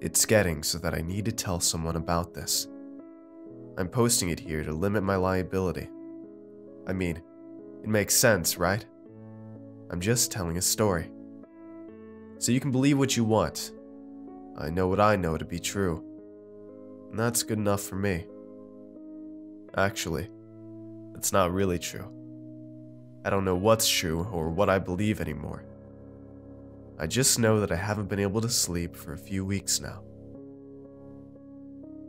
It's getting so that I need to tell someone about this. I'm posting it here to limit my liability. I mean, it makes sense, right? I'm just telling a story. So you can believe what you want. I know what I know to be true. And that's good enough for me. Actually, it's not really true. I don't know what's true or what I believe anymore. I just know that I haven't been able to sleep for a few weeks now.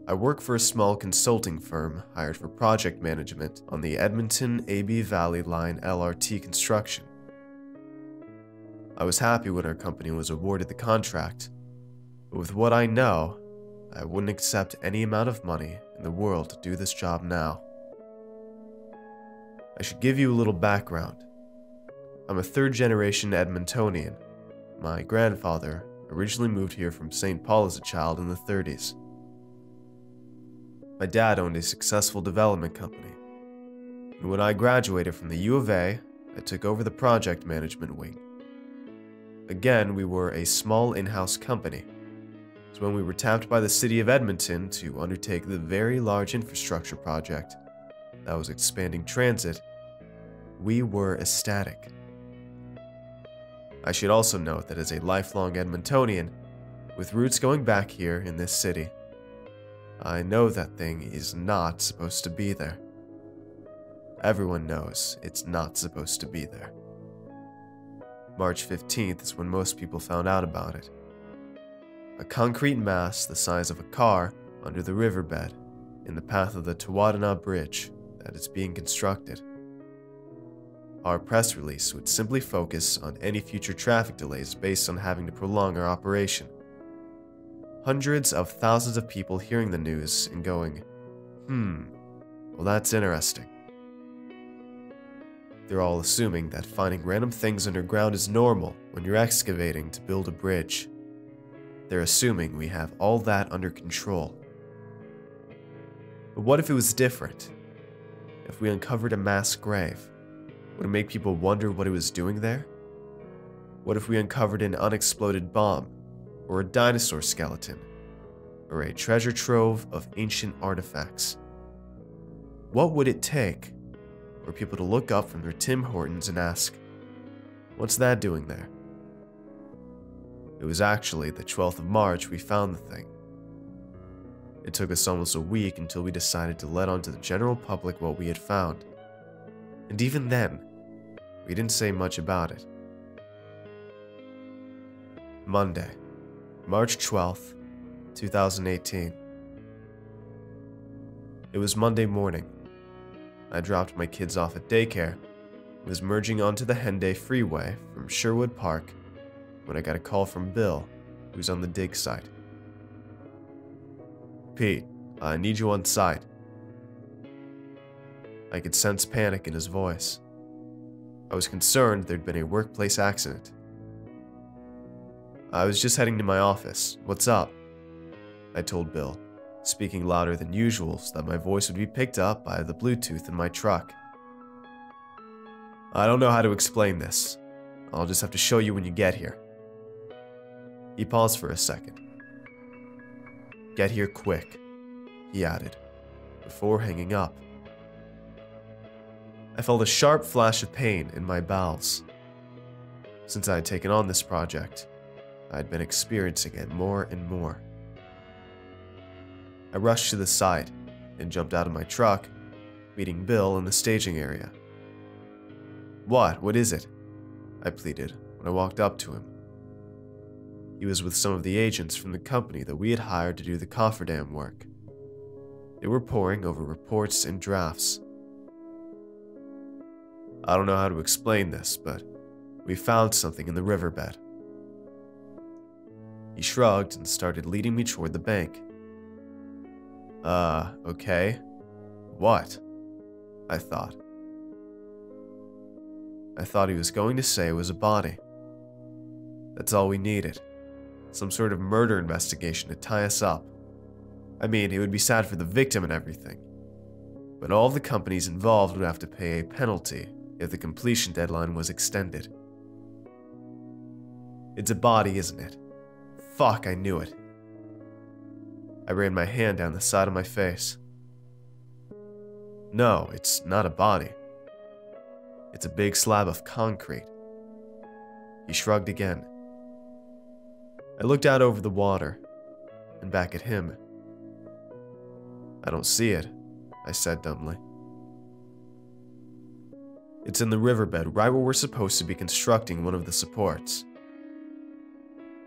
I work for a small consulting firm hired for project management on the Edmonton AB Valley Line LRT construction. I was happy when our company was awarded the contract, but with what I know, I wouldn't accept any amount of money in the world to do this job now. I should give you a little background. I'm a third generation Edmontonian. My grandfather originally moved here from St. Paul as a child in the 30s. My dad owned a successful development company. And when I graduated from the U of A, I took over the project management wing. Again, we were a small in house company. So when we were tapped by the city of Edmonton to undertake the very large infrastructure project that was expanding transit, we were ecstatic. I should also note that as a lifelong Edmontonian, with roots going back here in this city, I know that thing is not supposed to be there. Everyone knows it's not supposed to be there. March 15th is when most people found out about it. A concrete mass the size of a car under the riverbed in the path of the Tawatinâ Bridge that is being constructed. Our press release would simply focus on any future traffic delays based on having to prolong our operation hundreds of thousands of people hearing the news and going, hmm, well, that's interesting. They're all assuming that finding random things underground is normal when you're excavating to build a bridge. They're assuming we have all that under control. But what if it was different? If we uncovered a mass grave, would it make people wonder what it was doing there? What if we uncovered an unexploded bomb or a dinosaur skeleton, or a treasure trove of ancient artifacts. What would it take for people to look up from their Tim Hortons and ask, What's that doing there? It was actually the 12th of March we found the thing. It took us almost a week until we decided to let on to the general public what we had found. And even then, we didn't say much about it. Monday, March 12th, 2018. It was Monday morning. I dropped my kids off at daycare, was merging onto the Henday Freeway from Sherwood Park when I got a call from Bill, who's on the dig site. Pete, I need you on site. I could sense panic in his voice. I was concerned there'd been a workplace accident. I was just heading to my office. What's up? I told Bill, speaking louder than usual so that my voice would be picked up by the Bluetooth in my truck. I don't know how to explain this. I'll just have to show you when you get here. He paused for a second. Get here quick, he added, before hanging up. I felt a sharp flash of pain in my bowels. Since I had taken on this project, I'd been experiencing it more and more. I rushed to the side and jumped out of my truck, meeting Bill in the staging area. What? What is it? I pleaded when I walked up to him. He was with some of the agents from the company that we had hired to do the cofferdam work. They were poring over reports and drafts. I don't know how to explain this, but we found something in the riverbed. He shrugged and started leading me toward the bank. Uh, okay. What? I thought. I thought he was going to say it was a body. That's all we needed. Some sort of murder investigation to tie us up. I mean, it would be sad for the victim and everything. But all the companies involved would have to pay a penalty if the completion deadline was extended. It's a body, isn't it? Fuck, I knew it. I ran my hand down the side of my face. No, it's not a body. It's a big slab of concrete. He shrugged again. I looked out over the water and back at him. I don't see it, I said dumbly. It's in the riverbed right where we're supposed to be constructing one of the supports.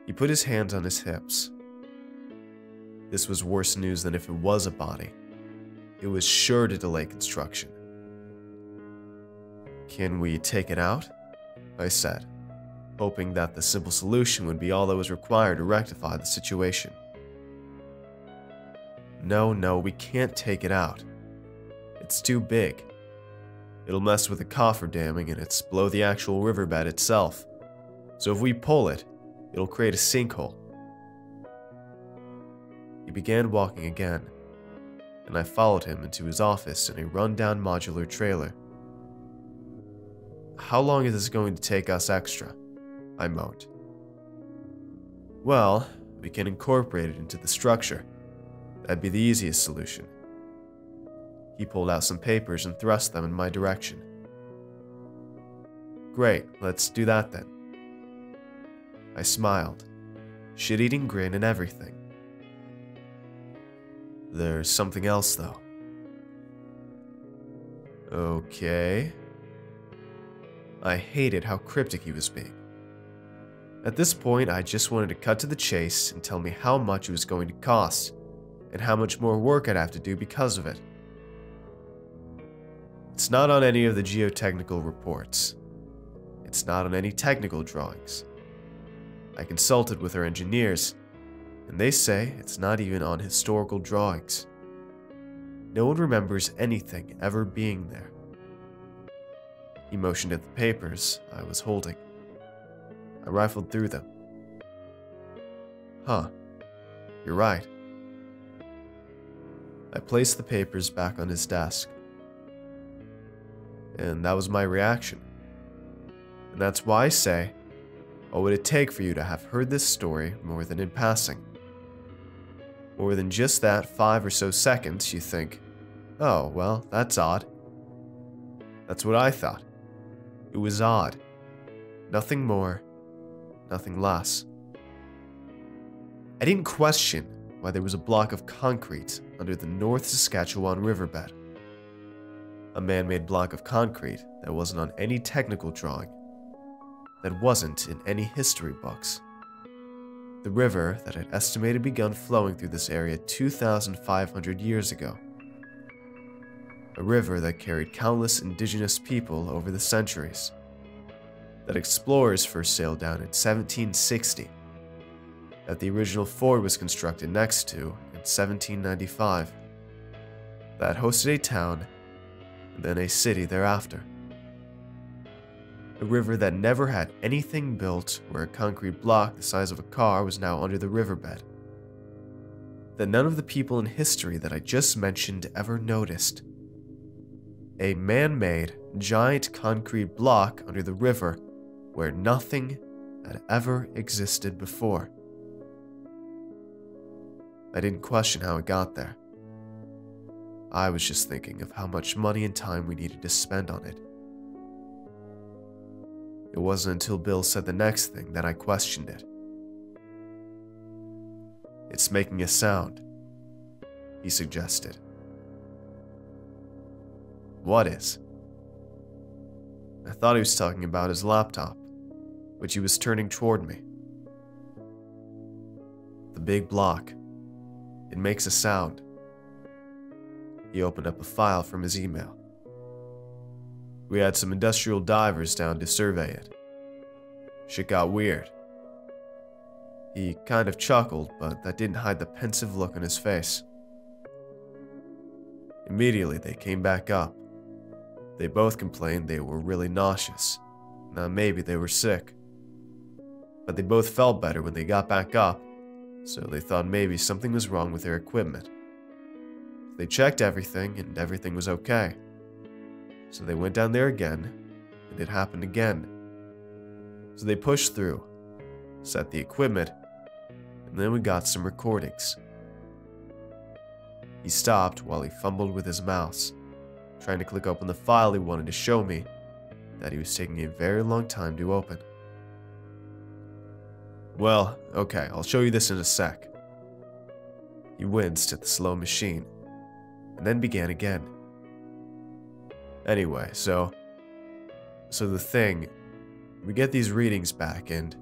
He put his hands on his hips. This was worse news than if it was a body. It was sure to delay construction. Can we take it out? I said, hoping that the simple solution would be all that was required to rectify the situation. No, no, we can't take it out. It's too big. It'll mess with the cofferdaming and it's below the actual riverbed itself. So if we pull it, it'll create a sinkhole. He began walking again, and I followed him into his office in a rundown modular trailer. How long is this going to take us extra? I moaned. Well, we can incorporate it into the structure. That'd be the easiest solution. He pulled out some papers and thrust them in my direction. Great, let's do that then. I smiled, shit eating grin and everything. There's something else though. Okay. I hated how cryptic he was being. At this point, I just wanted to cut to the chase and tell me how much it was going to cost, and how much more work I'd have to do because of it. It's not on any of the geotechnical reports. It's not on any technical drawings. I consulted with our engineers, and they say it's not even on historical drawings. No one remembers anything ever being there. He motioned at the papers I was holding. I rifled through them. Huh, you're right. I placed the papers back on his desk. And that was my reaction. And that's why I say, what would it take for you to have heard this story more than in passing? More than just that five or so seconds, you think, oh, well, that's odd. That's what I thought. It was odd. Nothing more, nothing less. I didn't question why there was a block of concrete under the North Saskatchewan riverbed. A man made block of concrete that wasn't on any technical drawing, that wasn't in any history books. The river that had estimated begun flowing through this area 2,500 years ago. A river that carried countless indigenous people over the centuries. That explorers first sailed down in 1760. That the original ford was constructed next to in 1795. That hosted a town and then a city thereafter a river that never had anything built where a concrete block the size of a car was now under the riverbed. That none of the people in history that I just mentioned ever noticed. A man made, giant concrete block under the river where nothing had ever existed before. I didn't question how it got there. I was just thinking of how much money and time we needed to spend on it. It wasn't until Bill said the next thing that I questioned it. It's making a sound, he suggested. What is? I thought he was talking about his laptop, which he was turning toward me. The big block. It makes a sound. He opened up a file from his email. We had some industrial divers down to survey it. Shit got weird. He kind of chuckled, but that didn't hide the pensive look on his face. Immediately, they came back up. They both complained they were really nauseous. Now, maybe they were sick. But they both felt better when they got back up, so they thought maybe something was wrong with their equipment. They checked everything, and everything was okay. So they went down there again, and it happened again. So they pushed through, set the equipment, and then we got some recordings. He stopped while he fumbled with his mouse, trying to click open the file he wanted to show me that he was taking a very long time to open. Well, okay, I'll show you this in a sec. He winced at the slow machine, and then began again. Anyway, so. So the thing. We get these readings back, and.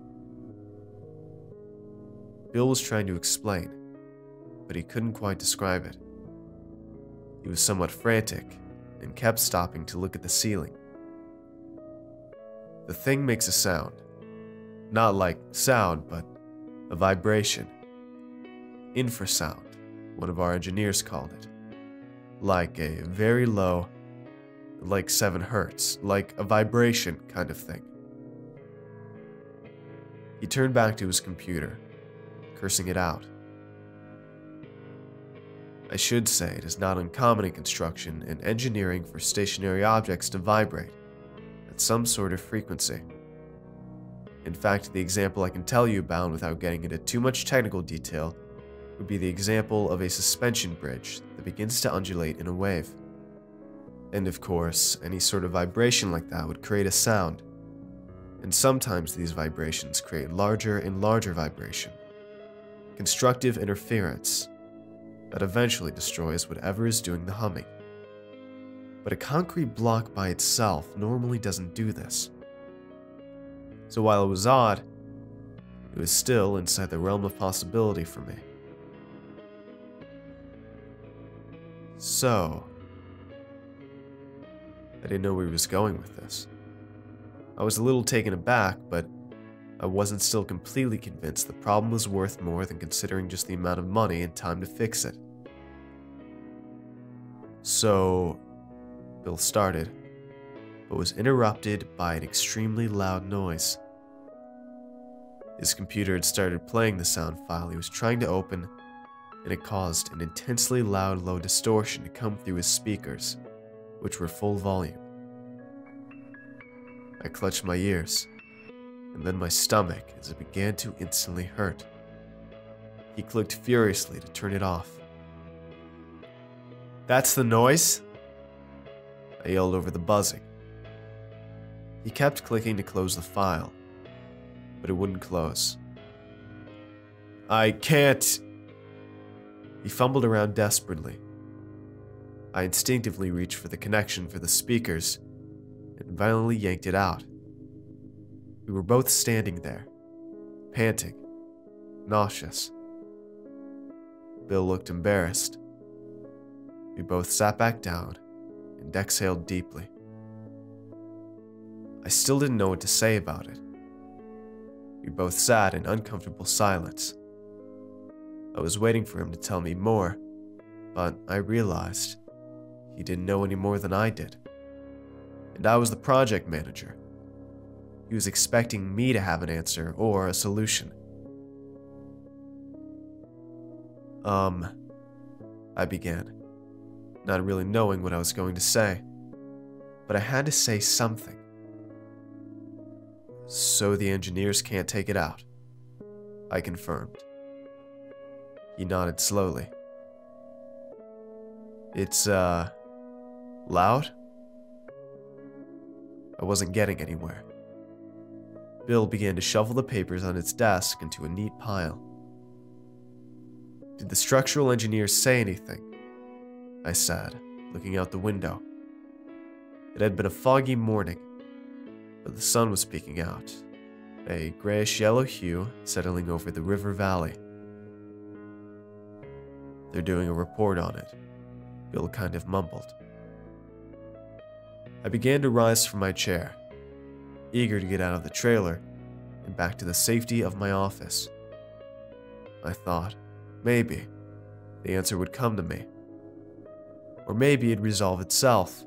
Bill was trying to explain, but he couldn't quite describe it. He was somewhat frantic and kept stopping to look at the ceiling. The thing makes a sound. Not like sound, but a vibration. Infrasound, one of our engineers called it. Like a very low, like 7 hertz, like a vibration kind of thing. He turned back to his computer, cursing it out. I should say it is not uncommon in construction and engineering for stationary objects to vibrate at some sort of frequency. In fact, the example I can tell you about without getting into too much technical detail would be the example of a suspension bridge begins to undulate in a wave. And of course, any sort of vibration like that would create a sound. And sometimes these vibrations create larger and larger vibration. Constructive interference that eventually destroys whatever is doing the humming. But a concrete block by itself normally doesn't do this. So while it was odd, it was still inside the realm of possibility for me. So, I didn't know where he was going with this. I was a little taken aback, but I wasn't still completely convinced the problem was worth more than considering just the amount of money and time to fix it. So, Bill started but was interrupted by an extremely loud noise. His computer had started playing the sound file he was trying to open, and it caused an intensely loud low distortion to come through his speakers, which were full volume. I clutched my ears, and then my stomach as it began to instantly hurt. He clicked furiously to turn it off. That's the noise? I yelled over the buzzing. He kept clicking to close the file, but it wouldn't close. I can't. He fumbled around desperately. I instinctively reached for the connection for the speakers and violently yanked it out. We were both standing there, panting, nauseous. Bill looked embarrassed. We both sat back down and exhaled deeply. I still didn't know what to say about it. We both sat in uncomfortable silence. I was waiting for him to tell me more, but I realized he didn't know any more than I did. And I was the project manager. He was expecting me to have an answer or a solution. Um, I began, not really knowing what I was going to say. But I had to say something. So the engineers can't take it out. I confirmed. He nodded slowly. It's, uh, loud? I wasn't getting anywhere. Bill began to shuffle the papers on its desk into a neat pile. Did the structural engineers say anything? I said, looking out the window. It had been a foggy morning, but the sun was peeking out, a grayish yellow hue settling over the river valley. They're doing a report on it, Bill kind of mumbled. I began to rise from my chair, eager to get out of the trailer and back to the safety of my office. I thought, maybe, the answer would come to me. Or maybe it'd resolve itself.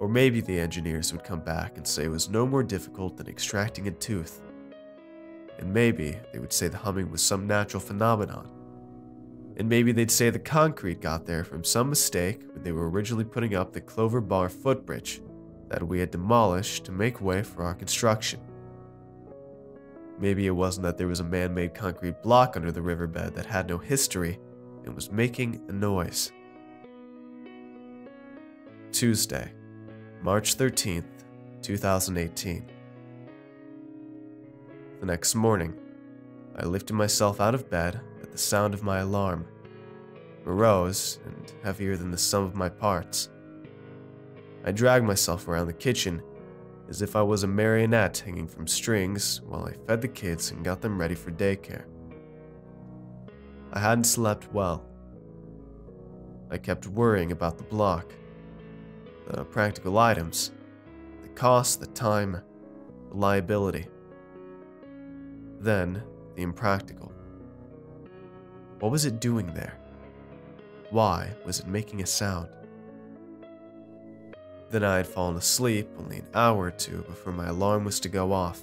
Or maybe the engineers would come back and say it was no more difficult than extracting a tooth. And maybe they would say the humming was some natural phenomenon. And maybe they'd say the concrete got there from some mistake when they were originally putting up the Clover Bar footbridge that we had demolished to make way for our construction. Maybe it wasn't that there was a man made concrete block under the riverbed that had no history and was making a noise. Tuesday, March 13th, 2018. The next morning, I lifted myself out of bed the sound of my alarm, morose and heavier than the sum of my parts. I dragged myself around the kitchen as if I was a marionette hanging from strings while I fed the kids and got them ready for daycare. I hadn't slept well. I kept worrying about the block, the practical items, the cost, the time, the liability. Then, the impractical. What was it doing there? Why was it making a sound? Then I had fallen asleep only an hour or two before my alarm was to go off.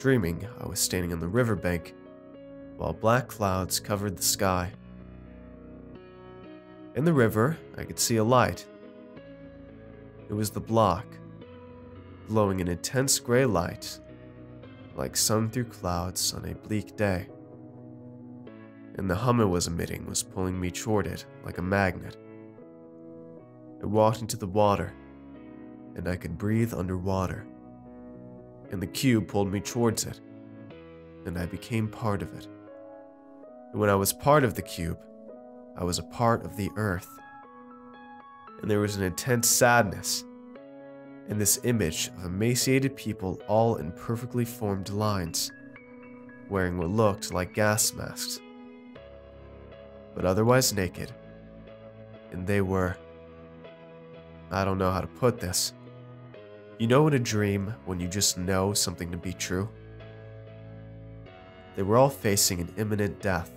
Dreaming I was standing on the riverbank while black clouds covered the sky. In the river, I could see a light. It was the block, glowing an intense gray light, like sun through clouds on a bleak day. And the hum it was emitting was pulling me toward it like a magnet. I walked into the water, and I could breathe underwater. And the cube pulled me towards it, and I became part of it. And when I was part of the cube, I was a part of the earth. And there was an intense sadness in this image of emaciated people all in perfectly formed lines, wearing what looked like gas masks, but otherwise naked. And they were I don't know how to put this. You know in a dream when you just know something to be true? They were all facing an imminent death,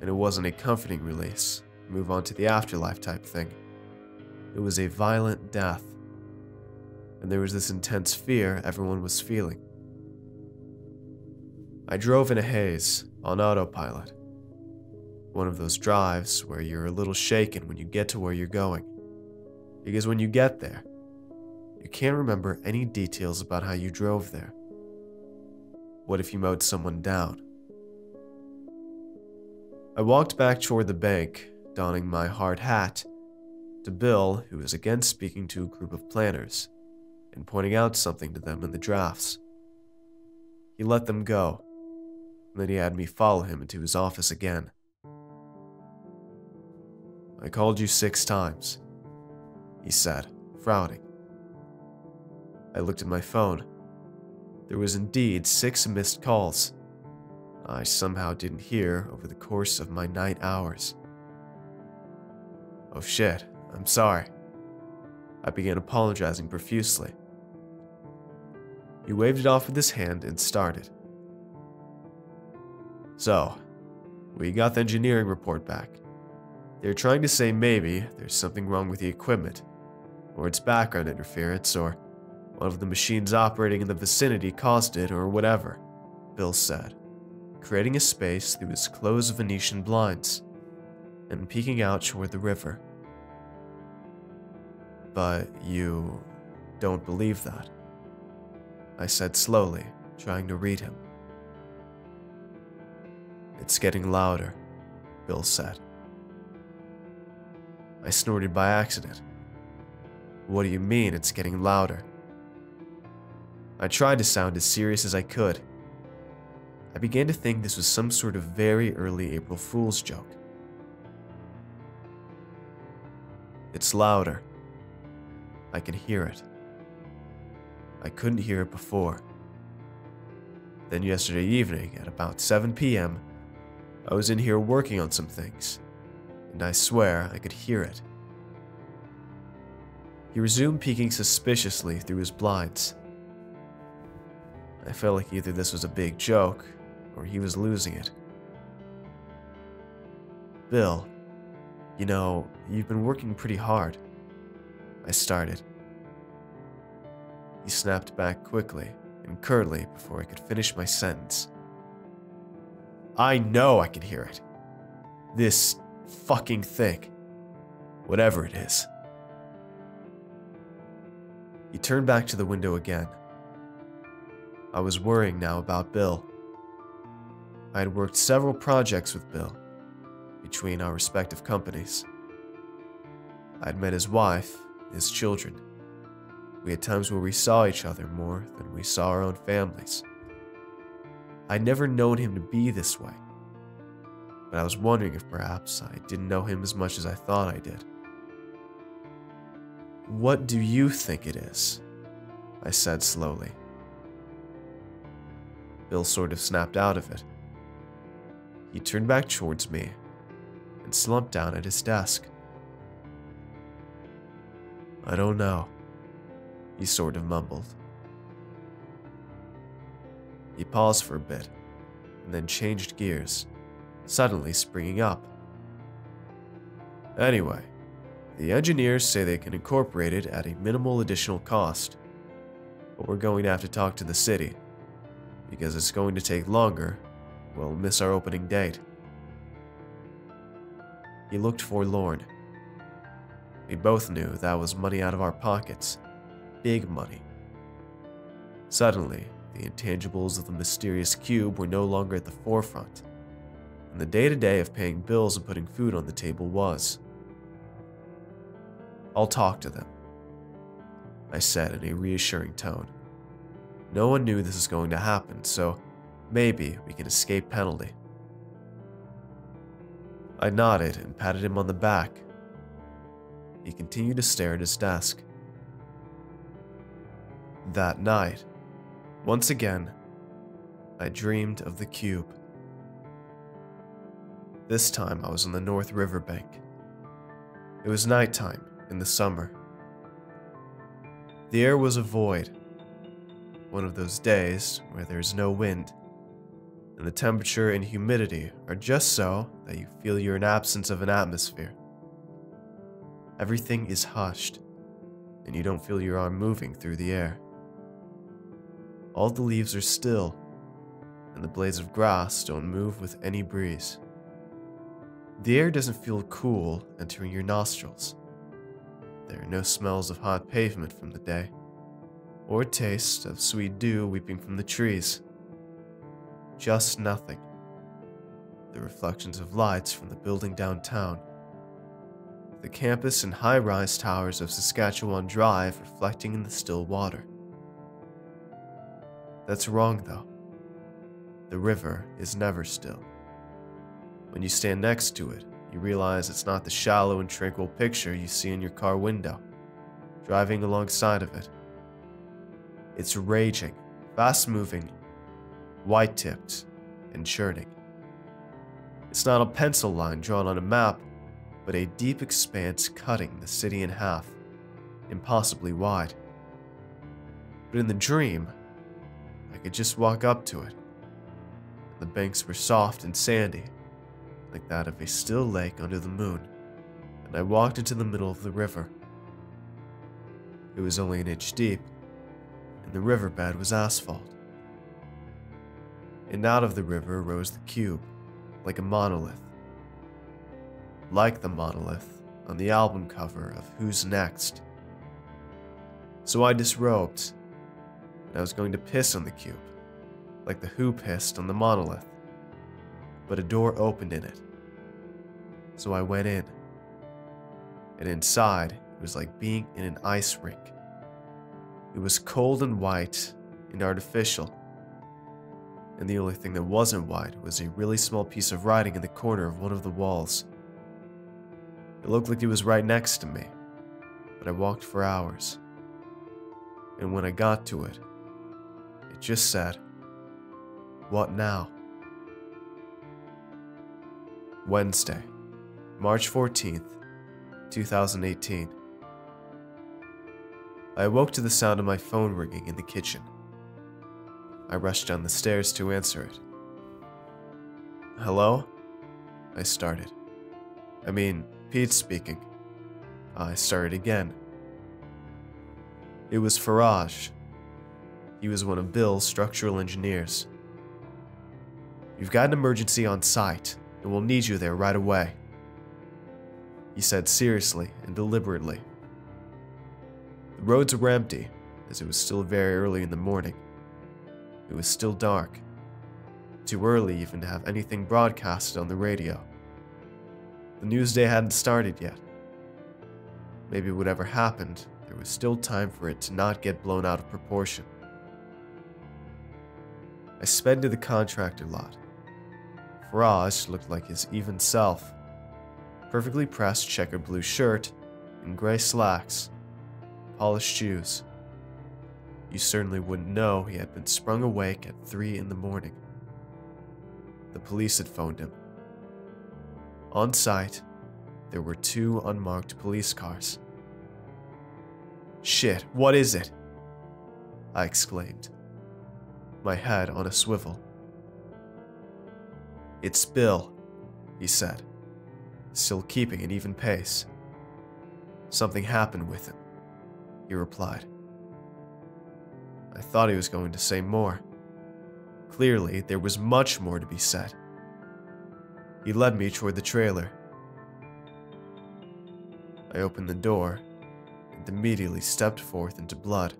and it wasn't a comforting release, move on to the afterlife type thing. It was a violent death, and there was this intense fear everyone was feeling. I drove in a haze, on autopilot. One of those drives where you're a little shaken when you get to where you're going because when you get there, you can't remember any details about how you drove there. What if you mowed someone down? I walked back toward the bank, donning my hard hat, to Bill, who was again speaking to a group of planners and pointing out something to them in the drafts. He let them go, and then he had me follow him into his office again. I called you six times he said, frowning. I looked at my phone. There was indeed six missed calls. I somehow didn't hear over the course of my night hours. Oh shit, I'm sorry. I began apologizing profusely. He waved it off with his hand and started. So, we got the engineering report back. They're trying to say maybe there's something wrong with the equipment, or its background interference, or one of the machines operating in the vicinity caused it, or whatever, Bill said, creating a space through his closed Venetian blinds and peeking out toward the river. But you don't believe that? I said slowly, trying to read him. It's getting louder, Bill said. I snorted by accident. What do you mean it's getting louder? I tried to sound as serious as I could. I began to think this was some sort of very early April Fool's joke. It's louder. I can hear it. I couldn't hear it before. Then yesterday evening, at about 7 p.m., I was in here working on some things, and I swear I could hear it. He resumed peeking suspiciously through his blinds. I felt like either this was a big joke, or he was losing it. Bill, you know, you've been working pretty hard. I started. He snapped back quickly and curtly before I could finish my sentence. I know I can hear it. This fucking thing. Whatever it is. He turned back to the window again. I was worrying now about Bill. I had worked several projects with Bill, between our respective companies. I had met his wife, his children. We had times where we saw each other more than we saw our own families. I'd never known him to be this way, but I was wondering if perhaps I didn't know him as much as I thought I did. What do you think it is? I said slowly. Bill sort of snapped out of it. He turned back towards me and slumped down at his desk. I don't know, he sort of mumbled. He paused for a bit and then changed gears, suddenly springing up. Anyway, the engineers say they can incorporate it at a minimal additional cost, but we're going to have to talk to the city because it's going to take longer. We'll miss our opening date. He looked forlorn. We both knew that was money out of our pockets. Big money. Suddenly, the intangibles of the mysterious cube were no longer at the forefront, and the day to day of paying bills and putting food on the table was. I'll talk to them, I said in a reassuring tone. No one knew this was going to happen, so maybe we can escape penalty. I nodded and patted him on the back. He continued to stare at his desk. That night, once again, I dreamed of the cube. This time I was on the North River bank. It was nighttime in the summer. The air was a void, one of those days where there's no wind, and the temperature and humidity are just so that you feel you're in absence of an atmosphere. Everything is hushed, and you don't feel your arm moving through the air. All the leaves are still, and the blades of grass don't move with any breeze. The air doesn't feel cool entering your nostrils. There are no smells of hot pavement from the day or taste of sweet dew weeping from the trees. Just nothing. The reflections of lights from the building downtown. The campus and high rise towers of Saskatchewan Drive reflecting in the still water. That's wrong, though. The river is never still. When you stand next to it, you realize it's not the shallow and tranquil picture you see in your car window, driving alongside of it. It's raging, fast moving, white tipped, and churning. It's not a pencil line drawn on a map, but a deep expanse cutting the city in half, impossibly wide. But in the dream, I could just walk up to it. The banks were soft and sandy, like that of a still lake under the moon, and I walked into the middle of the river. It was only an inch deep, and the riverbed was asphalt. And out of the river rose the cube, like a monolith. Like the monolith on the album cover of Who's Next. So I disrobed, and I was going to piss on the cube, like the Who pissed on the monolith. But a door opened in it. So I went in. And inside, it was like being in an ice rink. It was cold and white and artificial. And the only thing that wasn't white was a really small piece of writing in the corner of one of the walls. It looked like it was right next to me, but I walked for hours. And when I got to it, it just said, What now? Wednesday, March 14th, 2018. I awoke to the sound of my phone ringing in the kitchen. I rushed down the stairs to answer it. Hello? I started. I mean, Pete speaking. I started again. It was Faraj. He was one of Bill's structural engineers. You've got an emergency on site, and we'll need you there right away. He said seriously and deliberately. The roads were empty, as it was still very early in the morning. It was still dark. Too early even to have anything broadcasted on the radio. The news day hadn't started yet. Maybe whatever happened, there was still time for it to not get blown out of proportion. I sped to the contractor lot. Faraj looked like his even self. Perfectly pressed checkered blue shirt and gray slacks, polished shoes. You certainly wouldn't know he had been sprung awake at 3 in the morning. The police had phoned him. On site, there were two unmarked police cars. Shit, what is it? I exclaimed, my head on a swivel. It's Bill, he said, still keeping an even pace. Something happened with him, he replied. I thought he was going to say more. Clearly, there was much more to be said. He led me toward the trailer. I opened the door and immediately stepped forth into blood.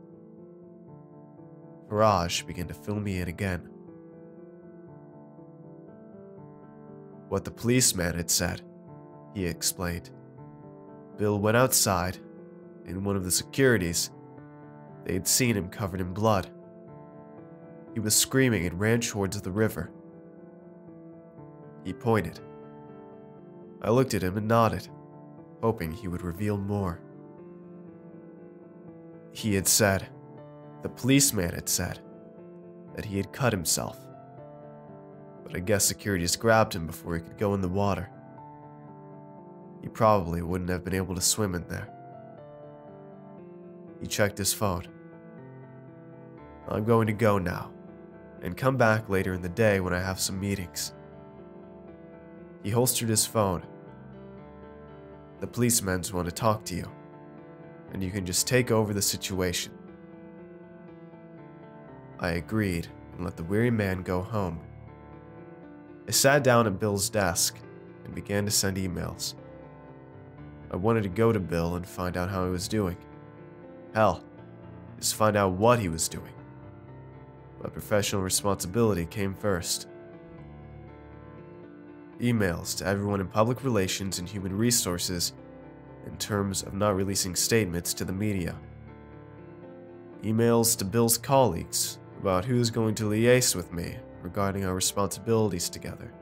Faraj began to fill me in again. What the policeman had said, he explained. Bill went outside, and one of the securities, they had seen him covered in blood. He was screaming and ran towards the river. He pointed. I looked at him and nodded, hoping he would reveal more. He had said, the policeman had said, that he had cut himself. But I guess securities grabbed him before he could go in the water. He probably wouldn't have been able to swim in there. He checked his phone. I'm going to go now, and come back later in the day when I have some meetings. He holstered his phone. The policemen want to talk to you, and you can just take over the situation. I agreed and let the weary man go home. I sat down at Bill's desk and began to send emails. I wanted to go to Bill and find out how he was doing. Hell, just find out what he was doing. But professional responsibility came first. Emails to everyone in public relations and human resources in terms of not releasing statements to the media. Emails to Bill's colleagues about who's going to liaise with me regarding our responsibilities together.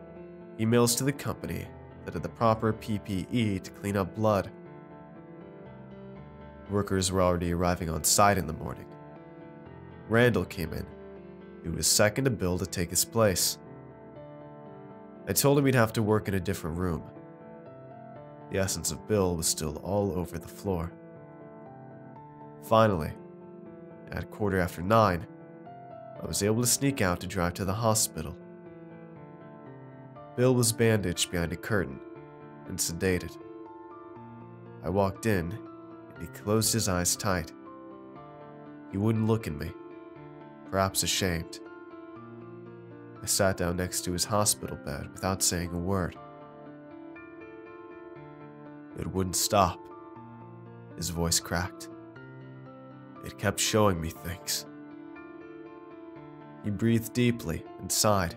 Emails to the company that had the proper PPE to clean up blood. Workers were already arriving on site in the morning. Randall came in. He was second to Bill to take his place. I told him he'd have to work in a different room. The essence of Bill was still all over the floor. Finally, at quarter after nine, I was able to sneak out to drive to the hospital. Bill was bandaged behind a curtain and sedated. I walked in, and he closed his eyes tight. He wouldn't look at me, perhaps ashamed. I sat down next to his hospital bed without saying a word. It wouldn't stop. His voice cracked. It kept showing me things. He breathed deeply and sighed.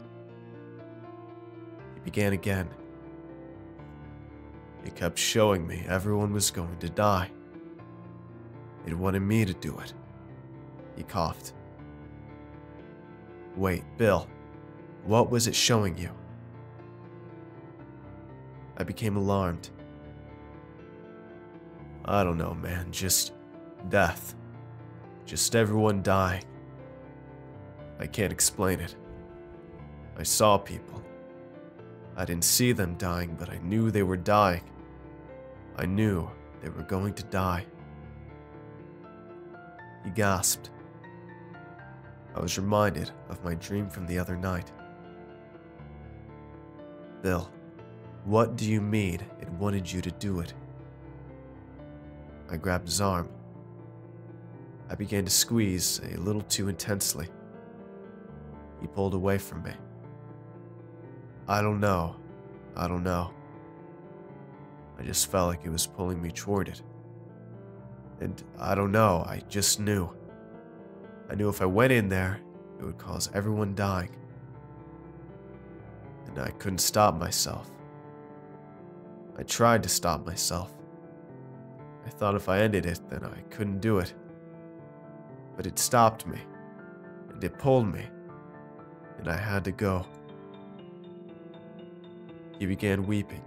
He began again. It kept showing me everyone was going to die. It wanted me to do it. He coughed. Wait, Bill, what was it showing you? I became alarmed. I don't know, man, just death. Just everyone dying. I can't explain it. I saw people. I didn't see them dying, but I knew they were dying. I knew they were going to die. He gasped. I was reminded of my dream from the other night. Bill, what do you mean it wanted you to do it? I grabbed his arm. I began to squeeze a little too intensely. He pulled away from me. I don't know. I don't know. I just felt like he was pulling me toward it. And I don't know, I just knew. I knew if I went in there, it would cause everyone dying. And I couldn't stop myself. I tried to stop myself. I thought if I ended it, then I couldn't do it. But it stopped me, and it pulled me, and I had to go. He began weeping.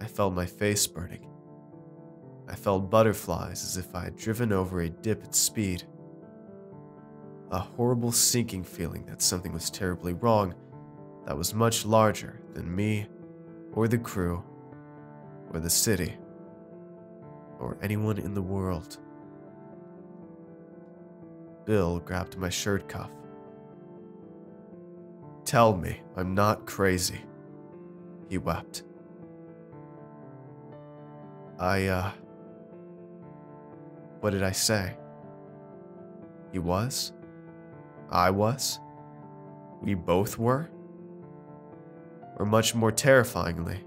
I felt my face burning. I felt butterflies as if I had driven over a dip at speed. A horrible sinking feeling that something was terribly wrong that was much larger than me, or the crew, or the city, or anyone in the world. Bill grabbed my shirt cuff. Tell me I'm not crazy, he wept. I, uh. What did I say? He was? I was? We both were? Or much more terrifyingly,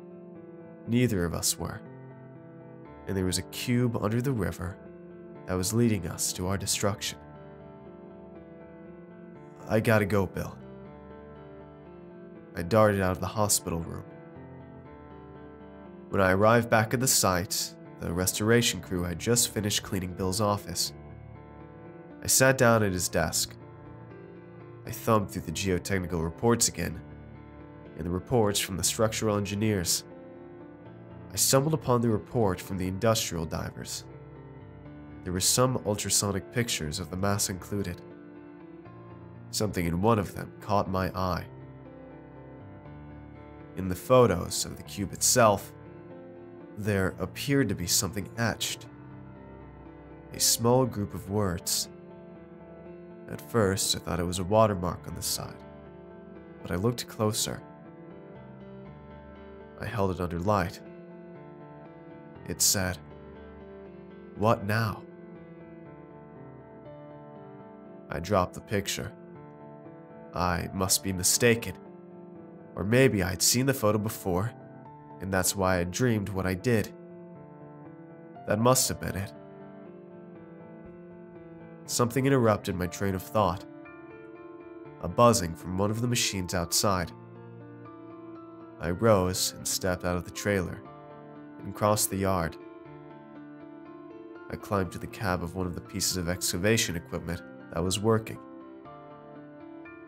neither of us were. And there was a cube under the river that was leading us to our destruction. I gotta go, Bill. I darted out of the hospital room. When I arrived back at the site, the restoration crew had just finished cleaning Bill's office. I sat down at his desk. I thumbed through the geotechnical reports again, and the reports from the structural engineers. I stumbled upon the report from the industrial divers. There were some ultrasonic pictures of the mass included. Something in one of them caught my eye. In the photos of the cube itself, there appeared to be something etched. A small group of words. At first, I thought it was a watermark on the side, but I looked closer. I held it under light. It said, What now? I dropped the picture. I must be mistaken. Or maybe I'd seen the photo before and that's why I dreamed what I did. That must have been it. Something interrupted my train of thought. A buzzing from one of the machines outside. I rose and stepped out of the trailer and crossed the yard. I climbed to the cab of one of the pieces of excavation equipment that was working.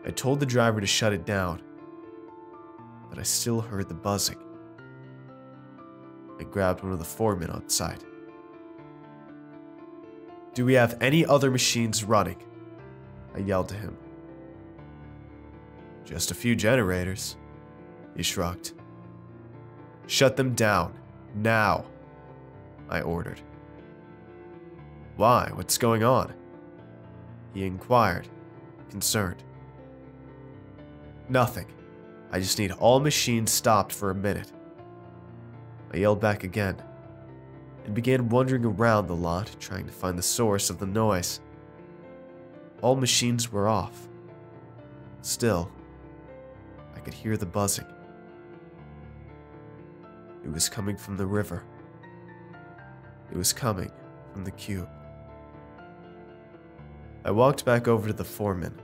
I told the driver to shut it down, but I still heard the buzzing. I grabbed one of the foremen outside. Do we have any other machines running? I yelled to him. Just a few generators, he shrugged. Shut them down, now, I ordered. Why? What's going on? He inquired, concerned. Nothing. I just need all machines stopped for a minute. I yelled back again and began wandering around the lot trying to find the source of the noise. All machines were off. Still, I could hear the buzzing. It was coming from the river. It was coming from the cube. I walked back over to the foreman.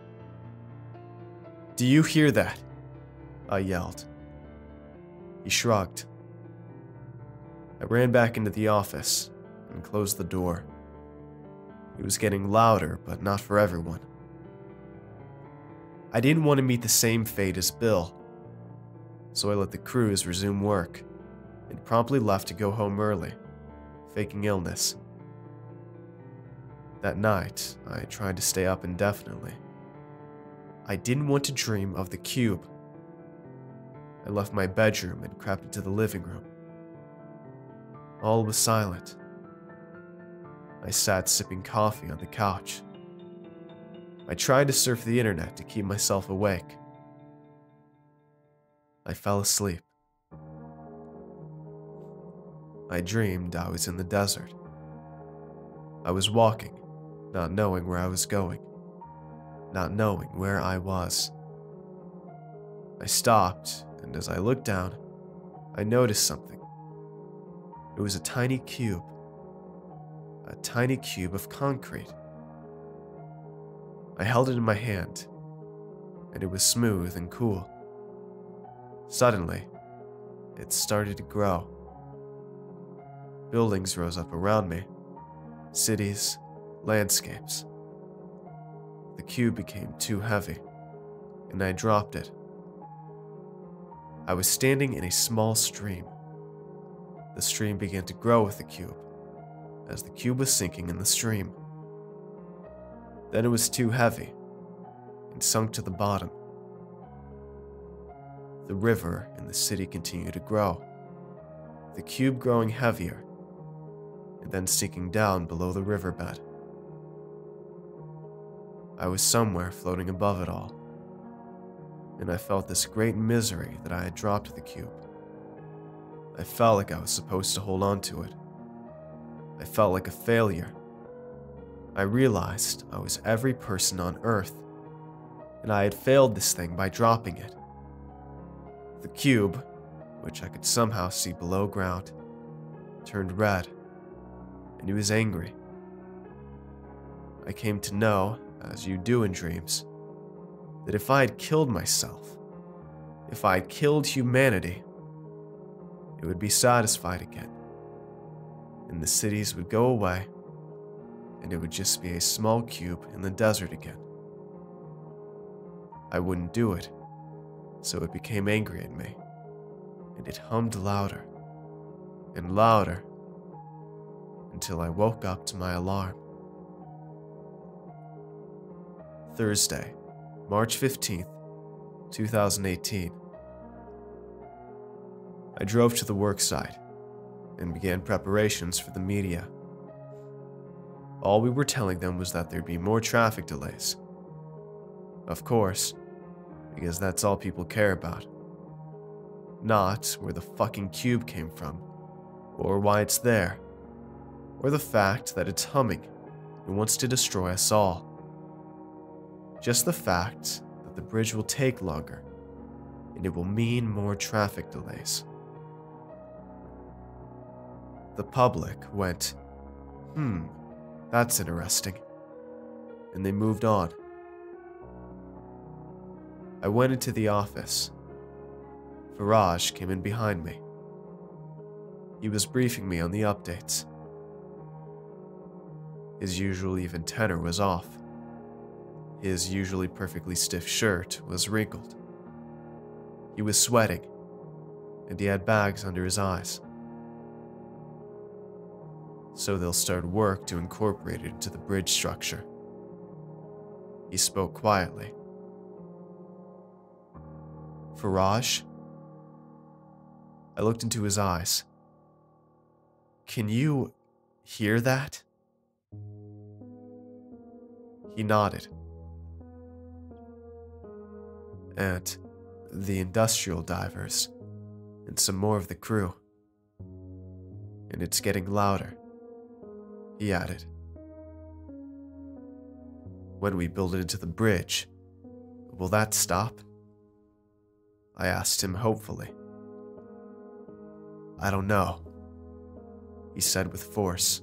Do you hear that? I yelled. He shrugged. I ran back into the office and closed the door. It was getting louder, but not for everyone. I didn't want to meet the same fate as Bill, so I let the crews resume work and promptly left to go home early, faking illness. That night, I tried to stay up indefinitely. I didn't want to dream of the cube. I left my bedroom and crept into the living room. All was silent. I sat sipping coffee on the couch. I tried to surf the internet to keep myself awake. I fell asleep. I dreamed I was in the desert. I was walking, not knowing where I was going, not knowing where I was. I stopped, and as I looked down, I noticed something. It was a tiny cube. A tiny cube of concrete. I held it in my hand, and it was smooth and cool. Suddenly, it started to grow. Buildings rose up around me, cities, landscapes. The cube became too heavy, and I dropped it. I was standing in a small stream. The stream began to grow with the cube, as the cube was sinking in the stream. Then it was too heavy and sunk to the bottom. The river and the city continued to grow, the cube growing heavier and then sinking down below the riverbed. I was somewhere floating above it all, and I felt this great misery that I had dropped the cube. I felt like I was supposed to hold on to it. I felt like a failure. I realized I was every person on Earth, and I had failed this thing by dropping it. The cube, which I could somehow see below ground, turned red, and he was angry. I came to know, as you do in dreams, that if I had killed myself, if I had killed humanity, it would be satisfied again, and the cities would go away, and it would just be a small cube in the desert again. I wouldn't do it, so it became angry at me, and it hummed louder and louder until I woke up to my alarm. Thursday, March 15th, 2018. I drove to the worksite and began preparations for the media. All we were telling them was that there'd be more traffic delays. Of course, because that's all people care about. Not where the fucking cube came from, or why it's there, or the fact that it's humming and wants to destroy us all. Just the fact that the bridge will take longer and it will mean more traffic delays. The public went, hmm, that's interesting. And they moved on. I went into the office. Faraj came in behind me. He was briefing me on the updates. His usual even tenor was off. His usually perfectly stiff shirt was wrinkled. He was sweating, and he had bags under his eyes. So they'll start work to incorporate it into the bridge structure. He spoke quietly. Faraj? I looked into his eyes. Can you hear that? He nodded. And the industrial divers, and some more of the crew. And it's getting louder, he added. When we build it into the bridge, will that stop? I asked him hopefully. I don't know, he said with force.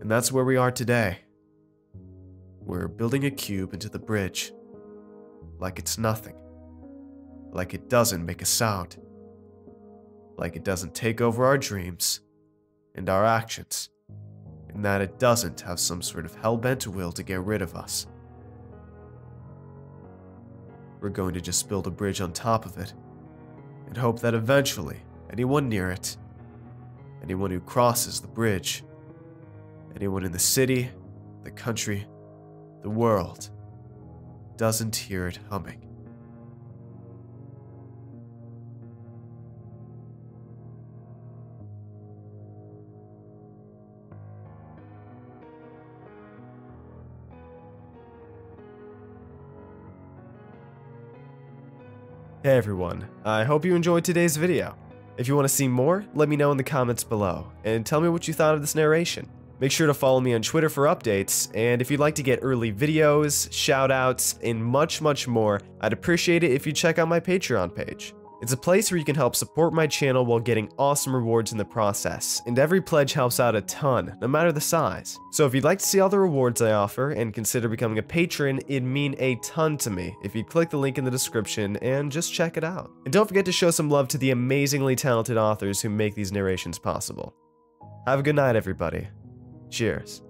And that's where we are today. We're building a cube into the bridge. Like it's nothing. Like it doesn't make a sound. Like it doesn't take over our dreams and our actions. And that it doesn't have some sort of hell-bent will to get rid of us. We're going to just build a bridge on top of it and hope that eventually anyone near it, anyone who crosses the bridge, anyone in the city, the country, the world doesn't hear it humming. Hey everyone, I hope you enjoyed today's video. If you want to see more, let me know in the comments below, and tell me what you thought of this narration. Make sure to follow me on Twitter for updates, and if you'd like to get early videos, shoutouts, and much, much more, I'd appreciate it if you check out my Patreon page. It's a place where you can help support my channel while getting awesome rewards in the process, and every pledge helps out a ton, no matter the size. So if you'd like to see all the rewards I offer and consider becoming a patron, it'd mean a ton to me if you'd click the link in the description and just check it out. And don't forget to show some love to the amazingly talented authors who make these narrations possible. Have a good night, everybody. Cheers.